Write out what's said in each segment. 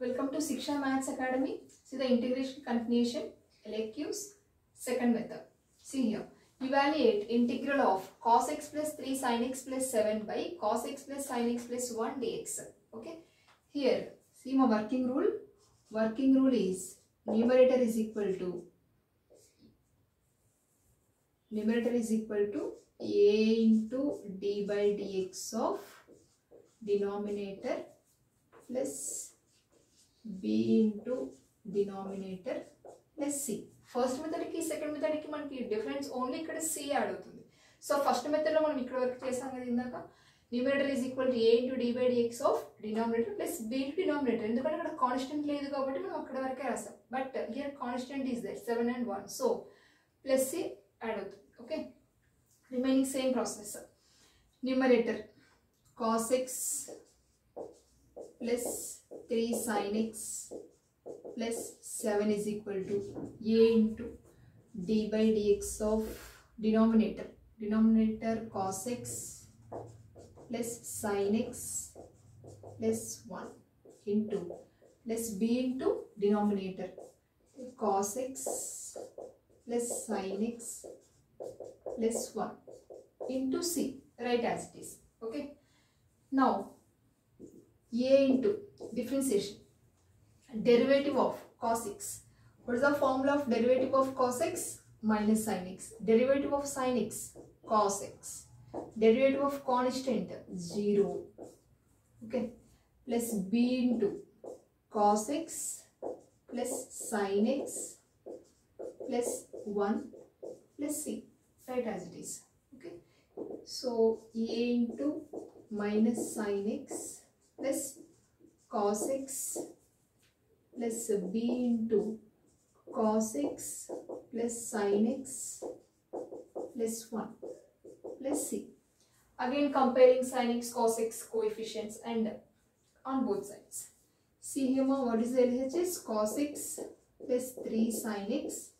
Welcome to Siksha Maths Academy. See the integration continuation, electives, second method. See here. Evaluate integral of cos x plus 3 sin x plus 7 by cos x plus sin x plus 1 dx. Okay. Here, see my working rule. Working rule is numerator is equal to numerator is equal to a into d by dx of denominator plus B into denominator plus C first మెథడ్కి second మెథడ్కి మనకి difference only ఇక్కడ C add అవుతుంది. So first మెథడ్లో మనం ఇక్కడ వరకు చేసాం కదా ఇందాక. Numerator is equal to A into D by dx of denominator plus B into denominator ఎందుకంటే ఇక్కడ కాన్స్టెంట్ లేదు కాబట్టి మనం అక్కడ వరకే రాసాం. But here constant is that seven and one so plus C add అవుతుంది. Okay remaining same process numerator cos x plus 3 sin x plus 7 is equal to a into d by dx of denominator. Denominator cos x plus sin x plus 1 into plus b into denominator. Cos x plus sin x plus 1 into c. Right as it is. Okay. Now a into differentiation derivative of cos x. What is the formula of derivative of cos x? Minus sin x. Derivative of sin x, cos x. Derivative of constant, 0. Okay. Plus b into cos x plus sin x plus 1 plus c. Right as it is. Okay. So, a into minus sin x plus cos x plus b into cos x plus sin x plus 1 plus c. Again comparing sin x, cos x coefficients and on both sides. See here what is LHS? Cos x plus 3 sin x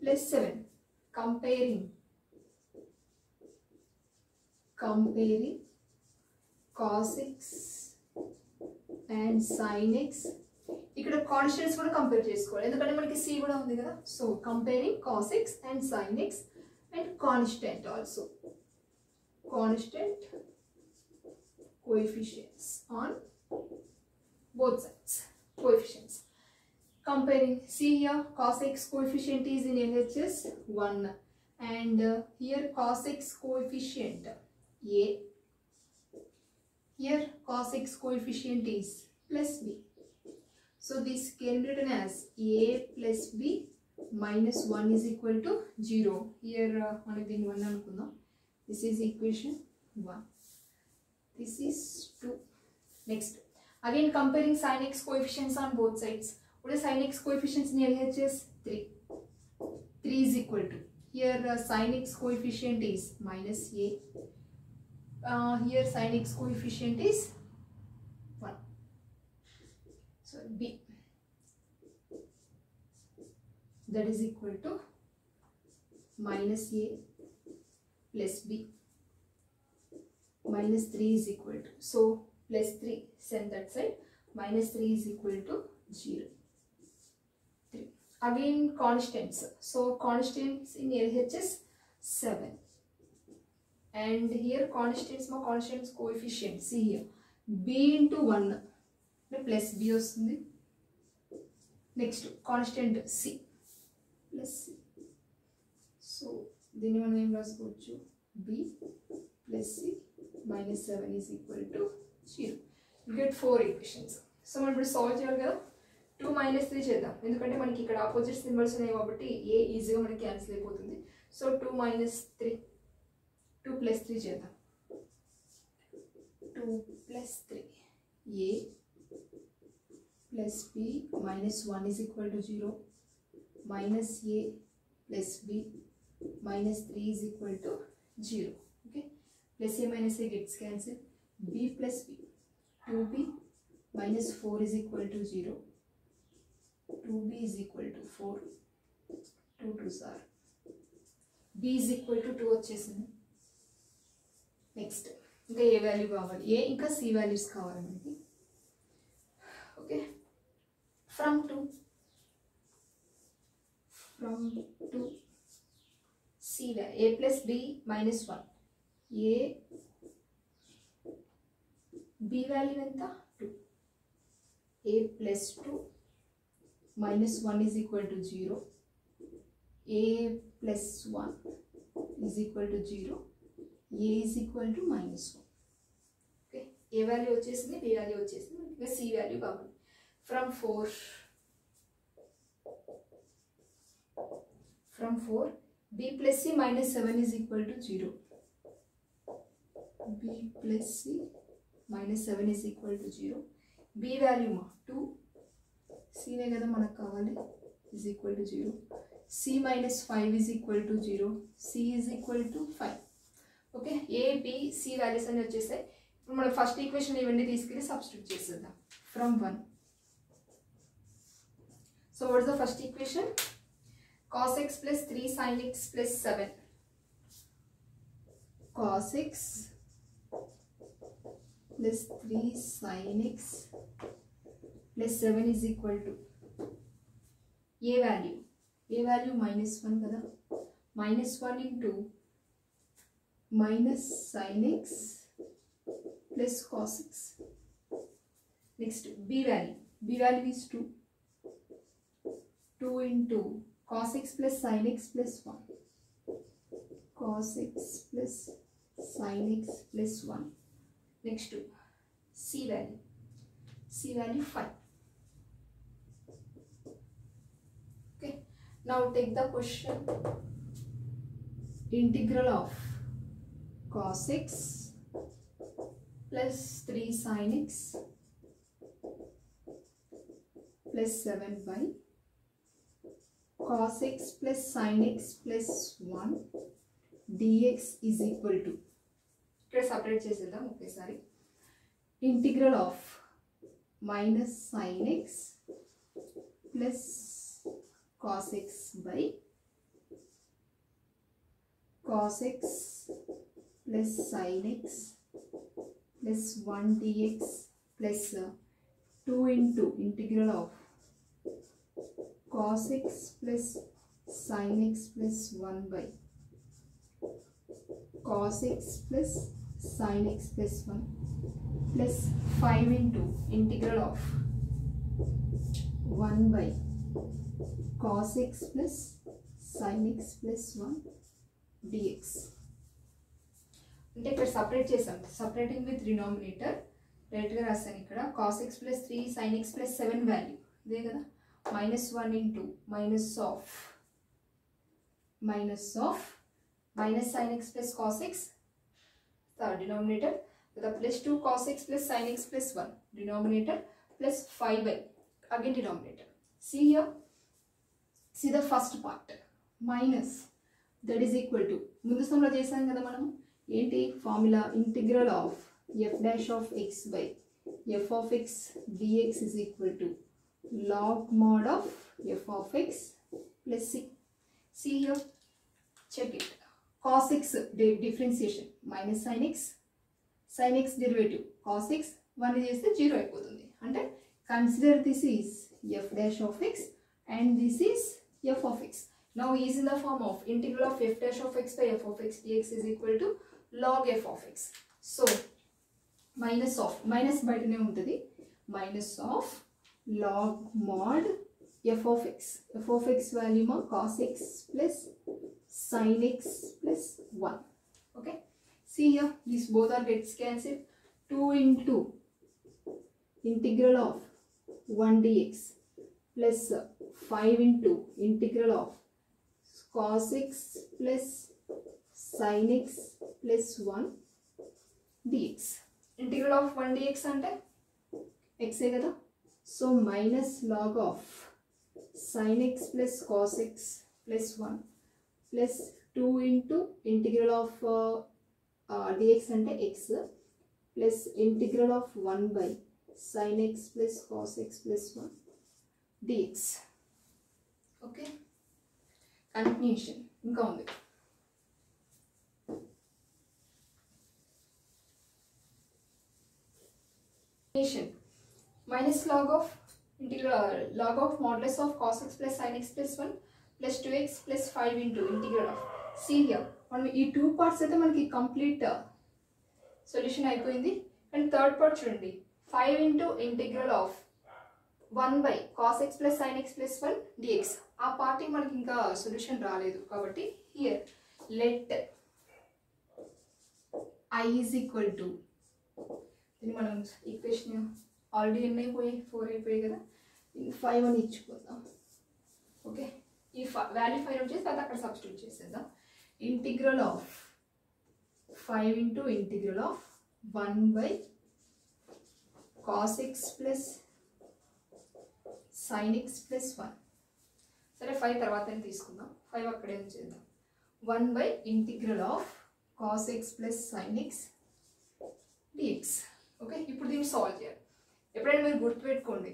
plus 7. Comparing. Comparing cos x and sin x ఇక్కడ constants కూడా compare చేసుకోవాలి ఎందుకంటే మనకి C కూడా ఉంది కదా so comparing cos x and sine x and constant also constant coefficients on both sides coefficients comparing see here cos x coefficient is in LHS 1 and uh, here cos x coefficient a here cos x coefficient is plus b. So this can be written as a plus b minus 1 is equal to 0. Here uh, 1. This is equation 1. This is 2. Next. Again comparing sin x coefficients on both sides. What is sin x coefficients near h is 3. 3 is equal to. Here uh, sin x coefficient is minus a uh, here sin x coefficient is 1 so b that is equal to minus a plus b minus 3 is equal to so plus 3 send that side minus 3 is equal to 0 3 again constants so constants in LHS 7 and here constants more constants coefficient. See here. B into 1 plus B వస్తుంది. Next constant C plus C so దీన్ని మనం ఏం రాసుకోవచ్చు? B plus C minus seven is equal to zero get four equations so మనం ఇప్పుడు solve చేయాలి కదా. Two minus three చేద్దాం. ఎందుకంటే మనకి ఇక్కడ ఆపోజిట్ సింబల్స్ ఉన్నాయి కాబట్టి ఏ ఈజీగా మనకి క్యాన్సిల్ అయిపోతుంది. So two minus three two plus three చేద్దాం two plus three A plus b minus 1 is equal to 0 minus a plus b minus 3 is equal to 0 okay plus a minus a gets cancelled b plus b 2b minus 4 is equal to 0 2b is equal to 4 2 2s are b is equal to 2 వచ్చేసింది next ఇంకా ఏ value కావాలి? ఏ ఇంకా C values కావాలి మనకి okay from two from two C A plus B minus one A B value ఎంత? Two A plus two minus one is equal to zero A plus one is equal to zero A is equal to minus one okay A value వచ్చేసింది B value వచ్చేసింది ఇంకా C value కావాలి. From four from four B plus C minus seven is equal to zero B plus C minus seven is equal to zero B value మా two సీనే కదా మనకు కావాలి is equal to zero C minus five is equal to zero C is equal to five okay A B C values అని వచ్చేసాయి ఇప్పుడు మనం first equation ఇవన్నీ తీసుకెళ్ళి సబ్స్టిట్యూట్ చేసేద్దాం from one so what is the first equation cos x plus 3 sin x plus 7 cos x plus 3 sin x plus 7 is equal to a value a value minus 1 kada minus 1 into minus sin x plus cos x. Next b value. B value is 2 2 into cos x plus sin x plus 1 cos x plus sin x plus 1 next to c value. C value 5 okay. Now take the question. Integral of cos x plus 3 sin x plus 7 by cos x plus sin x plus 1 dx is equal to ఇక్కడ separate చేసేద్దాం ఒకేసారి integral of minus sine x plus cos x by cos x plus sine x plus 1 dx plus uh, 2 into integral of cos x plus sine x plus 1 by cos x plus sine x plus 1 plus 5 into integral of 1 by cos x plus sine x plus 1 dx. అంటే ఇక్కడ separate చేసాం. Separating with రినామినేటర్ రైట్గా రాస్తాను ఇక్కడ. Cos x plus three sine x plus seven value ఇదే కదా? Minus one into minus of minus of minus sine x plus cos x denominator plus two cos x plus sine x plus one denominator plus five by again denominator C here C the first part minus that is equal to ముందు సమలో చేసాం కదా మనము? ఏంటి? Formula integral of f dash of x by f of x dx is equal to log mod of f of x plus c. See here, check it. Cos x di- differentiation. Minus sin x, sin x derivative. Cos x 1 చేస్తే zero అయిపోతుంది. అంటే consider this is f dash of x and this is f of x now is in the form of integral of f dash of x by f of x dx is equal to Log f of x so minus of minus బయటనే ఉంటుంది minus of log mod f of x. f of x value ma cos x plus sin x plus 1. Okay. See here, these both are gets cancelled. 2 into integral of 1 dx plus uh, 5 into integral of cos x plus sin x plus 1 dx. Integral of 1 dx అంటే x ఏ కదా So minus log of sin x plus cos x plus 1 plus 2 into integral of uh, uh, dx అంటే x plus integral of 1 by sin x plus cos x plus 1 dx. Okay continuation ఇంకా ఉంది Continuation. minus log of integral log of modulus of cos x plus sin x plus 1 plus two x plus five into of. Of here. మనం ఈ two parts అయితే మనకి complete solution uh, అయిపోయింది and third part చూడండి five into integral of one by cos x plus sin x plus one dx ఆ part మనకి ఇంకా solution రాలేదు కాబట్టి here let I is equal to ఇది మనం ఈక్వేషన్ ఆల్రెడీ ఎన్ని అయిపోయాయి ఫోర్ అయిపోయాయి కదా ఫైవ్ అని ఇచ్చుకుందాం ఓకే ఈ వాల్యూ ఫైవ్ వచ్చేసి తర్వాత అక్కడ సబ్స్టిట్యూట్ చేసేద్దాం. Integral of five into integral of one by cos x plus sin x plus one సరే ఫైవ్ తర్వాత తీసుకుందాం. ఫైవ్ అక్కడే చేద్దాం one by integral of cos x plus sin x dx okay? ఇప్పుడు దీన్ని సాల్వ్ చేయాలి. ఎప్పుడైనా మీరు గుర్తుపెట్టుకోండి.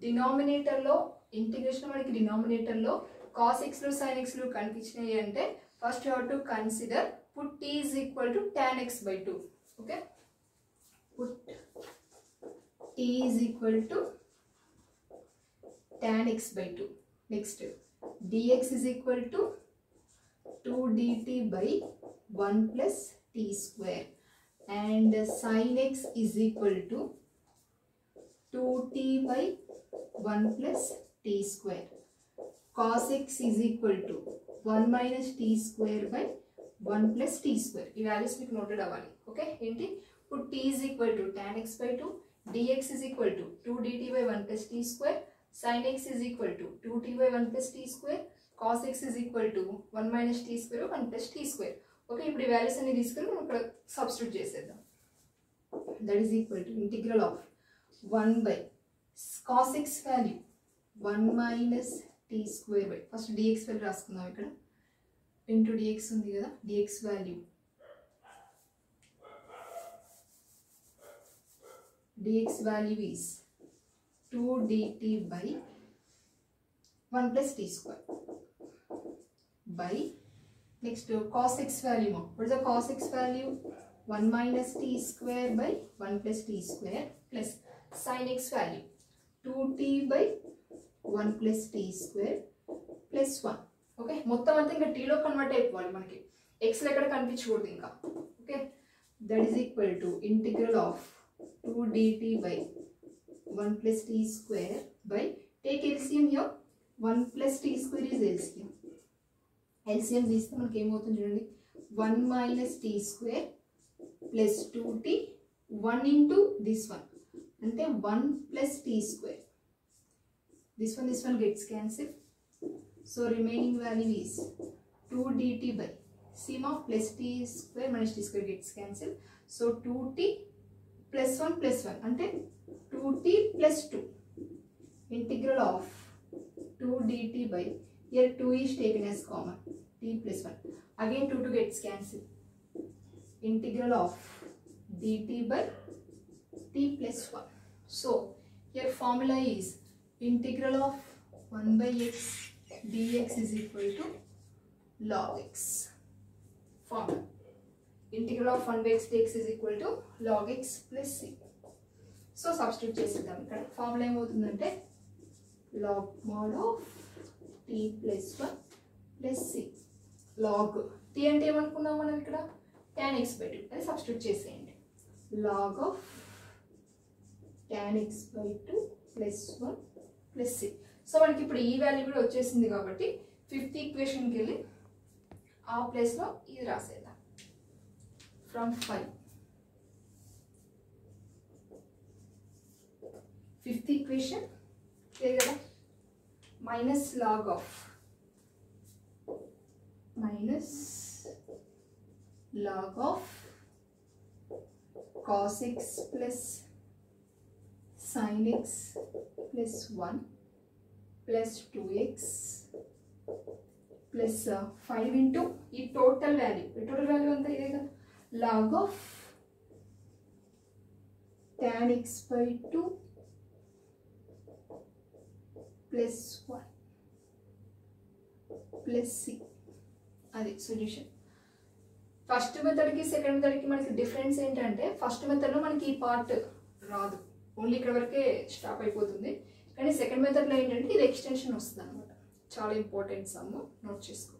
డినామినేటర్లో ఇంటిగ్రేషన్ మనకి డినామినేటర్లో కాస్ ఎక్స్లు సైన్ ఎక్స్లు కనిపించినాయి అంటే first have to consider put t is equal to tan x by two okay? Put t is equal to tan x by two next dx is equal to two dt by one plus t square and sin x is equal to 2t by 1 plus t square cos x is equal to 1 minus t square by 1 plus t square ఈ values మీకు noted అవ్వాలి okay ఏంటి ఇప్పుడు t is equal to tan x by 2 dx is equal to 2 dt by 1 plus t square sin x is equal to 2t by 1 plus t square cos x is equal to 1 minus t square 1 plus t square okay ఇప్పుడు ఈ values అన్ని తీసుకొని మనం ఇక్కడ substitute చేసేద్దాం that is equal to integral of one by cos x value one minus T square by first DX value రాసుకుందాం ఇక్కడ into dx ఉంది కదా DX value DX value is 2 dt by 1 plus t square by next uh, cos x value mo. what is the cos x value 1 minus t square by 1 plus t square plus sin x value 2t by 1 plus t square plus 1 okay మొత్తం అంతా ఇంకా టీలో convert అయిపోవాలి మనకి ఎక్స్లో ఎక్కడ కనిపించకూడదు ఇంకా okay that is equal to integral of two DT by 1 plus t square by take LCM here 1 plus t square is LCM LCM తీస్తే మనకి ఏమవుతుంది చూడండి 1 minus t square plus 2t 1 into this one అంటే 1 plus t square this one this one gets cancelled so remaining value is 2 dt by sum of plus t square minus t square gets cancelled so 2t plus 1 plus 1 అంటే 2t plus 2 integral of 2 dt by here 2 is taken as common t plus 1 again 2 2 gets cancelled integral of dt by t plus 1 so here formula is integral of 1 by x dx is equal to log x formula integral of 1 by x dx is equal to log x plus c so substitute చేసేద్దాం ఇక్కడ formula ఏమవుతుందంటే log mod of t plus one plus c log t అంటే ఏమనుకున్నాం మనం ఇక్కడ? Tan x by two అది substitute చేసేయండి. Log of tan x by two plus one plus c so మనకి ఇప్పుడు ఈ వాల్యూ కూడా వచ్చేసింది కాబట్టి ఫిఫ్త్ ఈక్వేషన్కి వెళ్ళి ఆ ప్లేస్లో ఇది రాసేద్దాం. ఫ్రమ్ ఫైవ్ ఫిఫ్త్ ఈక్వేషన్ కదా? Minus log of minus log of cos x plus sin x plus 1 plus 2x plus uh, 5 into the total value. total value ಅಂತ ಇದೆ log of tan x by 2 plus 1 plus 6 అది solution first మెథడ్కి second మెథడ్కి మనకి difference ఏంటంటే first మెథడ్లో మనకి ఈ పార్ట్ రాదు. ఓన్లీ ఇక్కడ వరకే స్టాప్ అయిపోతుంది. కానీ సెకండ్ మెథడ్లో ఏంటంటే ఇది ఎక్స్టెన్షన్ వస్తుంది అనమాట చాలా ఇంపార్టెంట్ సమ్ నోట్ చేసుకో.